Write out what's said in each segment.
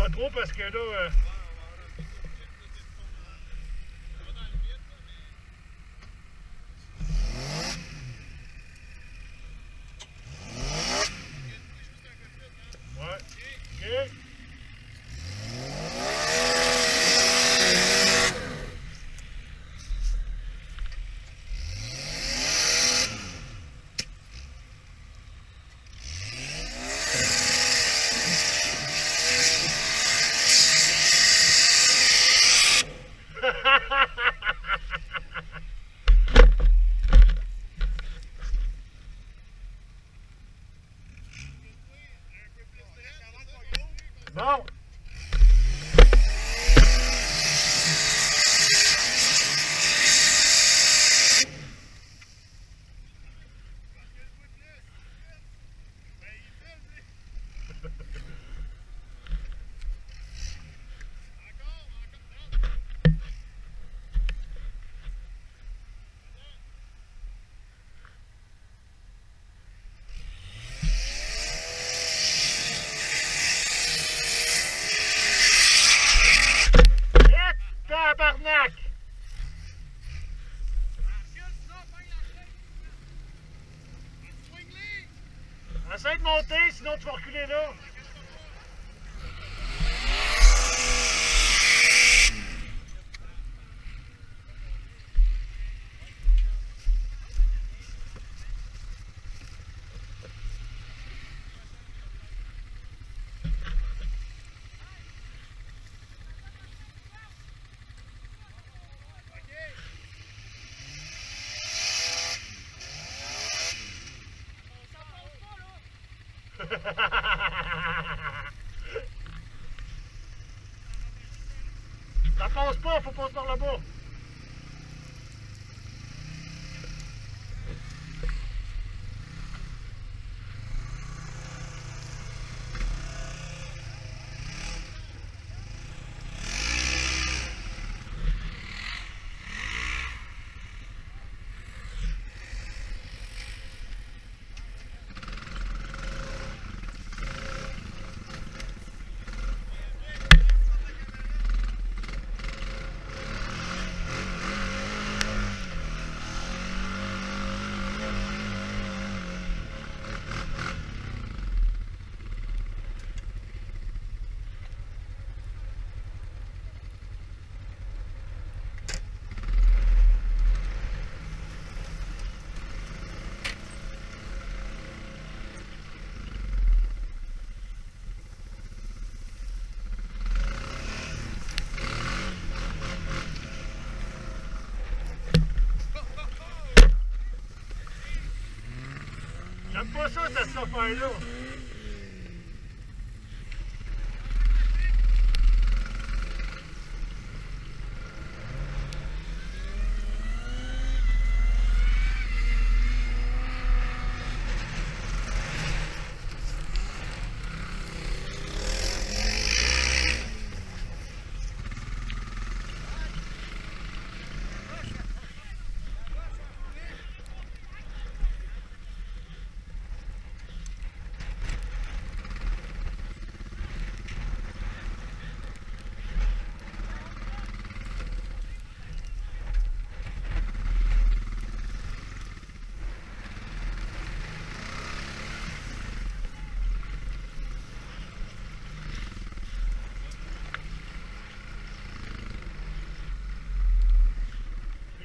pas trop parce que là. euh, tu vas reculer là. Ça passe pas, faut passer par là-bas. Am pus 100 să fac.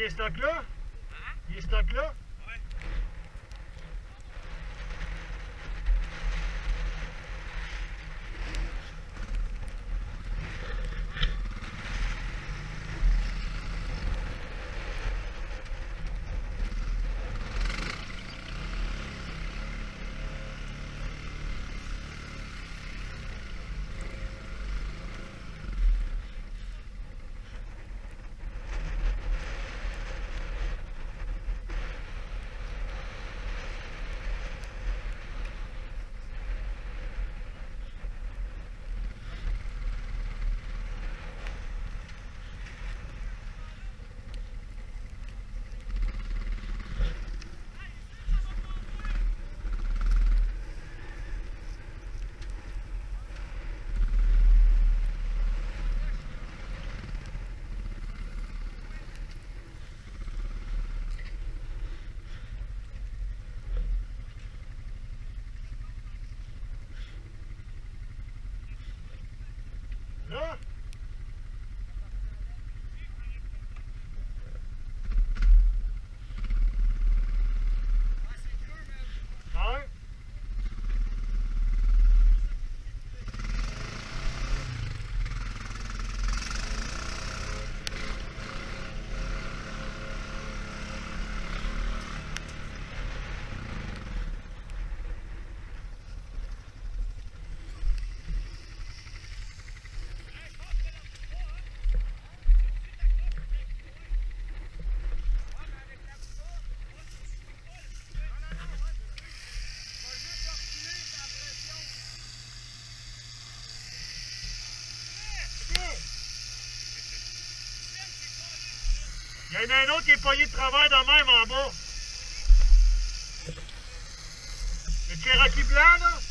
Il est stock là? Il est stock là? Yeah. Il y en a un autre qui est pogné de travers de même en bas. Le Cherokee blanc, là?